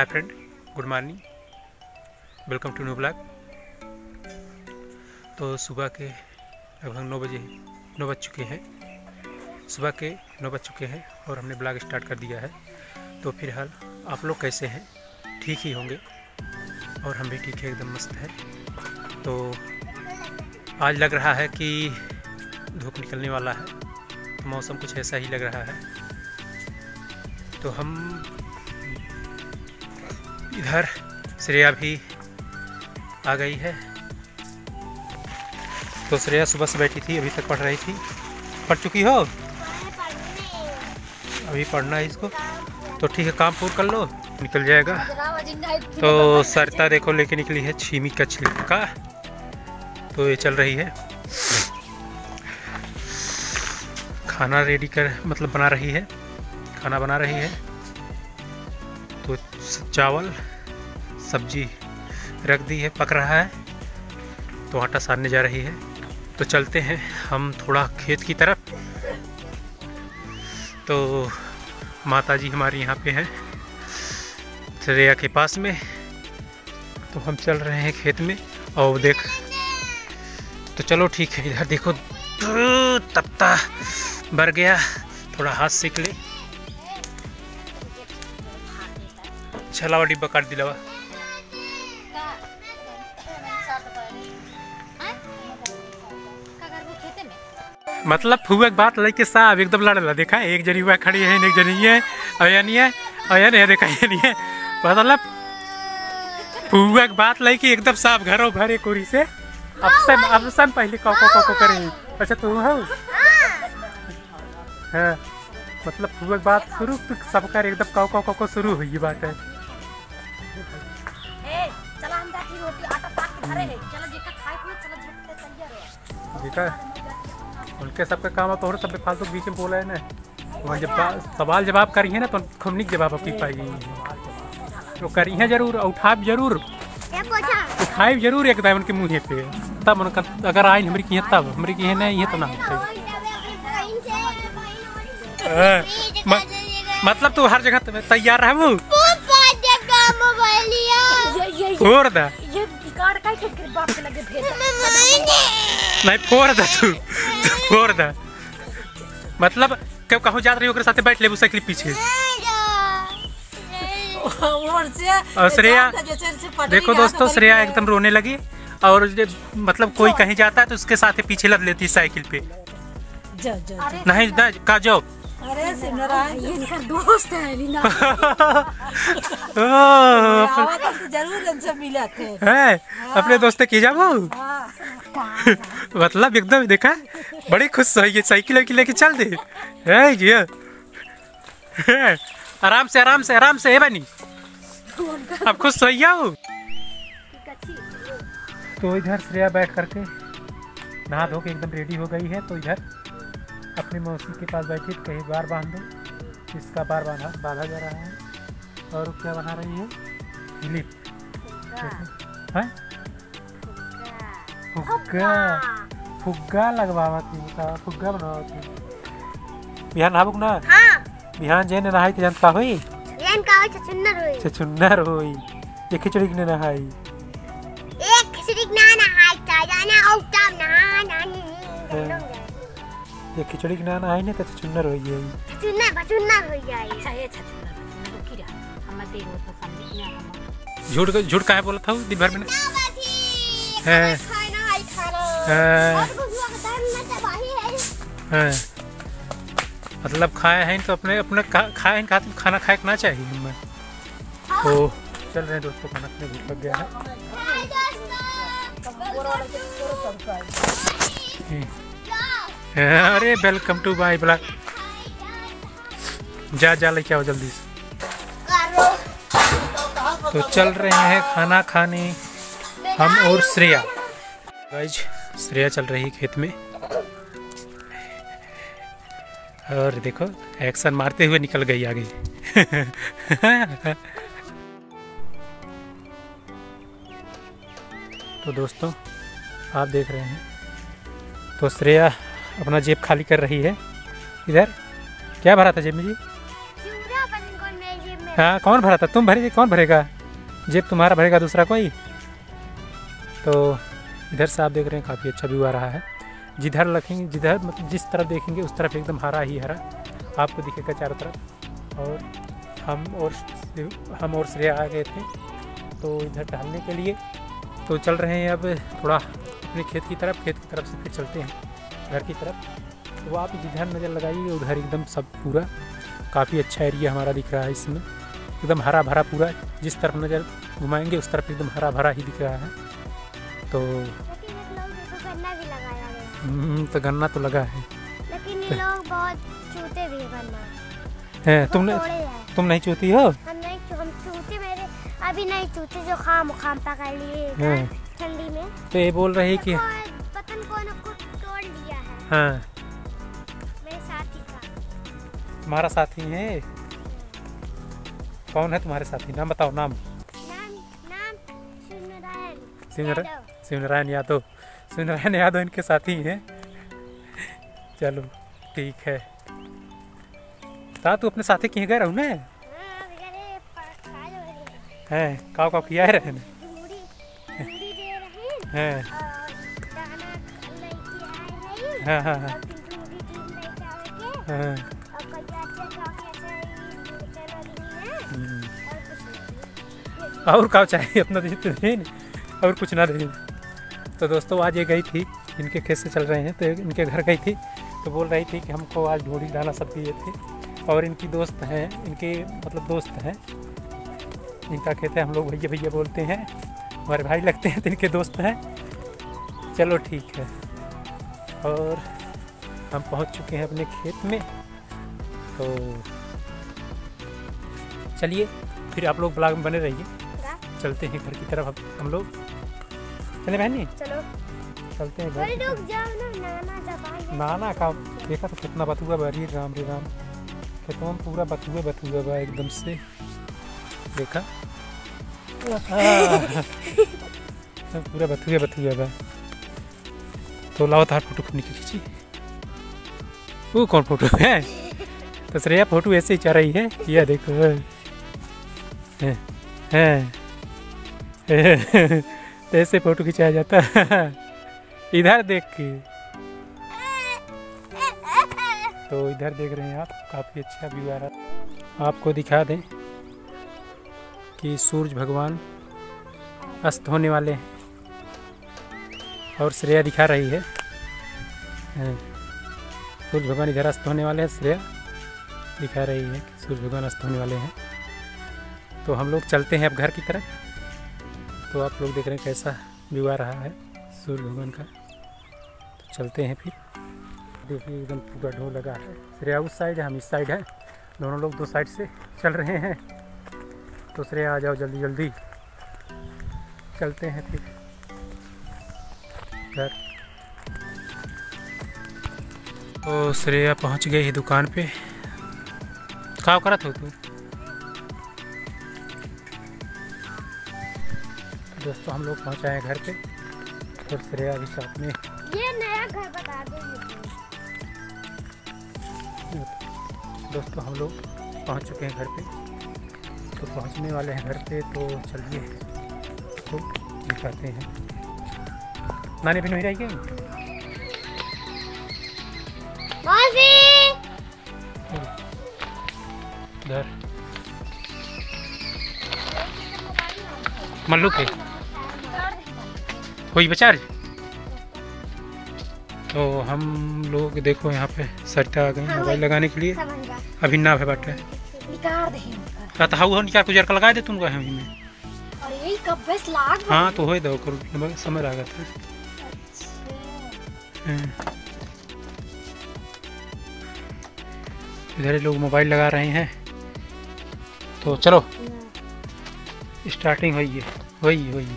Hi friend good morning welcome to new blog तो सुबह के लगभग नौ बजे, नौ बज चुके हैं। सुबह के नौ बज चुके हैं और हमने ब्लॉग स्टार्ट कर दिया है। तो फ़िलहाल आप लोग कैसे हैं? ठीक ही होंगे। और हम भी ठीक है, एकदम मस्त है। तो आज लग रहा है कि धूप निकलने वाला है। तो मौसम कुछ ऐसा ही लग रहा है। तो हम इधर श्रेया भी आ गई है। तो श्रेया सुबह से बैठी थी, अभी तक पढ़ रही थी। पढ़ चुकी हो? अभी पढ़ना है इसको। तो ठीक है, काम पूरा कर लो, निकल जाएगा। तो सरिता देखो, लेके निकली है छीमी का। छिलका तो ये चल रही है। खाना रेडी कर मतलब बना रही है। खाना बना रही है। चावल, सब्ज़ी रख दी है, पक रहा है तो आटा सारने जा रही है। तो चलते हैं हम थोड़ा खेत की तरफ़। तो माता जी हमारी यहाँ पे हैं, श्रेया के पास में। तो हम चल रहे हैं खेत में और देख। तो चलो ठीक है, इधर देखो तत्ता भर गया, थोड़ा हाथ सेक ले। छलावा डिब्बा काट दिलावा मतलब फुआ के बात लेके साहब, एकदम लड़ला, देखा? एक जनी हुआ खड़ी है, एक जनी है अया नहीं है अया नहीं है, देखा, ये नहीं है। मतलब फुआ के बात लेके एकदम साहब घरों भरे कोरी से। अब से अब से पहले कौ कौ कौ कौ करे अच्छा तू हो? हाँ। मतलब फुआ के बात शुरू तो सबका एकदम कौ कौ कौ कौ शुरू हुई बात है। चला हम जाती रोटी आटा पाक के धरे है। चला जेका खाए पिए चला झटके तैयार है। ठीक उनके सबका काम तो सब फालतू बीच में बोला है ना। वहाँ जब सवाल जवाब करी है ना तो खुमनी के जवाब अपनी पाएगी। तो करी है ज़रूर उठाब ज़रूर। उठाए ज़रूर एक एकदम उनके मुँह पे। तब उनका अगर आइन हमारी की तब हमारी की है नहीं है तो ना मतलब तू हर जगह तैयार है वो ये ये फोड़ दा। ये का के गिर बाप के लगे भेज नहीं। फोड़ दा तू। फोड़ दा। मतलब क्यों कहूँ जात रही ओकरे साथे बैठ ले साइकिल पीछे। और श्रेया देखो दोस्तों श्रेया एकदम रोने लगी और मतलब कोई कहीं जाता है तो उसके साथ ही पीछे लद लेती है साइकिल पे। जा जा नहीं ना का जाओ अरे ये इनका दोस्त है लीना तो ज़रूर इनसे मिला थे। है अपने दोस्त की जाबो हाँ। मतलब एकदम देखा? बड़ी खुश हो ये साइकिल वाइकिल लेके चल दे। है जी आराम से आराम से आराम से है बनी? अब खुश हो? जाओ तो इधर श्रेया बैठ करके नहा धो के एकदम रेडी हो गई है तो इधर अपनी मौसी के पास बैठी तो कहीं बार बाँध दो इसका बार बांधा बांधा जा रहा है। और क्या बना रही है? क्लिप है? फुग्गा। फुग्गा लगवावा थी फुग्गा बनावा बिहान नहाबुक ना? हाँ। बिहान जे ने नहाई तो जनता हुई? लेन का अच्छा सुंदर होई। छछुन्नर हुई। ये खिचड़ी के ने नहाई? एक खिचड़ी ना ना हाय ता जाना औ तब ना ना ये खिचड़ी के ना नहाई ने तो हुई है सुंदर बचुन्नर हो जाए अच्छा ये अच्छा चला रुकी रहा हम दे वो तो समझ में हम झूठ झूठ काहे बोला था दिन भर में है खाना हाय खाना है, और का तो है है। मतलब खाए हैं तो अपने अपने खाए हैं खाते खाना खाए के ना चाहिए हमें तो चल रहे हैं दोस्तों खाना अपने भूख लग गया है हाँ, अरे वेलकम टू माई ब्लॉग जा जा, लेके आओ जल्दी से। तो चल रहे हैं खाना खाने। हम और श्रेया। गाइज़ श्रेया चल रही है खेत में। और देखो एक्शन मारते हुए निकल गई आगे। तो दोस्तों, आप देख रहे हैं। तो श्रेया अपना जेब खाली कर रही है। इधर क्या भरा था जेब में जी? हाँ कौन भरा था? तुम भरेगी कौन भरेगा? जेब तुम्हारा भरेगा दूसरा कोई? तो इधर से आप देख रहे हैं काफ़ी अच्छा व्यू आ रहा है। जिधर रखेंगे जिधर मतलब जिस तरफ़ देखेंगे उस तरफ़ एकदम हरा ही हरा। आपको दिखेगा चारों तरफ़। और हम और हम और श्रेया आ गए थे। तो इधर टहलने के लिए तो चल रहे हैं अब थोड़ा अपने खेत की तरफ़ खेत की तरफ़ से फिर चलते हैं। घर की तरफ़। तो आप जिधर नज़र लगाइए उधर एकदम सब पूरा। काफ़ी अच्छा एरिया हमारा दिख रहा है इसमें। एकदम हरा भरा पूरा जिस तरफ़ नज़र घुमाएँगे उस तरफ़ एकदम हरा भरा ही दिख रहा है। तो। हम्म, तो गन्ना तो लगा है। लेकिन ये लोग बहुत चूते भी है गन्ना। हैं वो तुमने तोड़े तुम नहीं चूती हो? हम नहीं हम चूते मेरे अभी नहीं चूते जो खाम खाम पकड़ लिए। ठंडी में। तो ये बोल रही कि लिया है। मेरे साथी तुम्हारा साथी है कौन है तुम्हारे साथी नाम बताओ नाम। नाम नाम शिवनारायण शिवनारायण यादव। शिवनारायण यादव। इनके साथी हैं चलो ठीक है। ता तू अपने साथी कहीं गए रहू ने? हाँ। हैं काव काव किया है रहे ने धूड़ी धूड़ी दे रहे हैं। और का चाहिए अपना दे तो दे और कुछ ना दे तो दोस्तों, आज ये गई थी। इनके खेत से चल रहे हैं। तो इनके घर गई थी। तो बोल रही थी कि हमको आज ढोड़ी, दाना सब दिए थे। और इनकी दोस्त हैं। इनके मतलब दोस्त हैं। इनका खेत है। हम लोग भैया भैया बोलते हैं। हमारे भाई लगते हैं तो इनके दोस्त हैं। चलो ठीक है। और हम पहुँच चुके हैं अपने खेत में। तो चलिए फिर आप लोग ब्लॉग में बने रहिए। चलते हैं घर की तरफ़ अब हम लोग। चले बहनी? चलो। चलते हैं घर ना नाना नाना का देखा तो कितना बथुआ बा रे राम रे राम। खेतवा में पूरा बथुए बथुआ बा एकदम से। देखा? पूरा बथुए बथुआ बा। तो लाओ तार फ़ोटो के खींची वो कौन फ़ोटो है? तो श्रेया फ़ोटो ऐसे ही चाह रही है। यह देखो। है, है, तो ऐसे फ़ोटो खिंचाया जाता है। इधर देख के। तो इधर देख रहे हैं आप काफ़ी अच्छा व्यू आ रहा है। आपको दिखा दें कि सूरज भगवान अस्त होने वाले हैं। और श्रेया दिखा रही है। सूर्य भगवान इधर अस्त होने वाले हैं, श्रेया दिखा रही है कि सूर्य भगवान अस्त होने वाले हैं। तो हम लोग चलते हैं अब घर की तरफ़। तो आप लोग देख रहे हैं कैसा व्यू आ रहा है सूर्य भगवान का। तो चलते हैं फिर। देखिए, एकदम पूरा ढो लगा है। श्रेया उस साइड है, हम इस साइड है। दोनों लोग दो साइड से चल रहे हैं। तो श्रेया आ जाओ जल्दी जल्दी चलते हैं फिर। घर। तो श्रेया पहुँच गई है दुकान पे। का करत हो तू? दोस्तों हम लोग पहुँच आए हैं घर पे। और श्रेया अभी साथ में। ये नया घर बता दो दोस्तों हम लोग पहुँच चुके हैं घर पे। तो पहुँचने वाले हैं घर पे तो चलिए तो दिखाते हैं। नानी भी नहीं रही मौसी! इधर। मल्लू के। कोई बचा रही तो हम लोग देखो यहाँ पे सरिता आ गई मोबाइल लगाने के लिए। अभी ना है बाटे। तो हाउ क्या कुछ का लगा दे तुम कहे में? अरे यही कब बस लाग हाँ तो हो समय लगा था हाँ। इधर लोग मोबाइल लगा रहे हैं। तो चलो। स्टार्टिंग हुई है। वही वही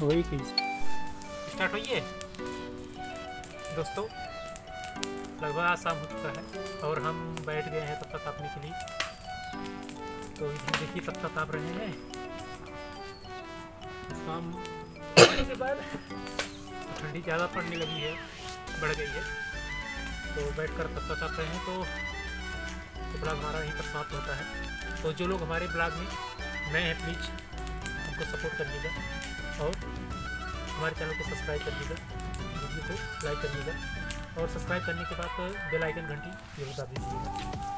वही की स्टार्ट हुई है? दोस्तों, लगभग आज शाम हो चुका है और हम बैठ गए हैं तब तक तापने के लिए। तो इधर देखिए तब तक ताप रहे हैं। शाम ठंडी ज़्यादा पड़ने लगी है, बढ़ गई है। तो बैठ कर तब तक ताप हैं तो ब्लॉग हमारा यहीं पर समाप्त होता है। तो जो लोग हमारे ब्लॉग में नए हैं, प्लीज़ हमको सपोर्ट कर करिएगा और हमारे चैनल को सब्सक्राइब कर करिएगा, वीडियो को लाइक कर करिएगा और सब्सक्राइब करने के बाद बेल आइकन घंटी ज़रूर दीजिएगा।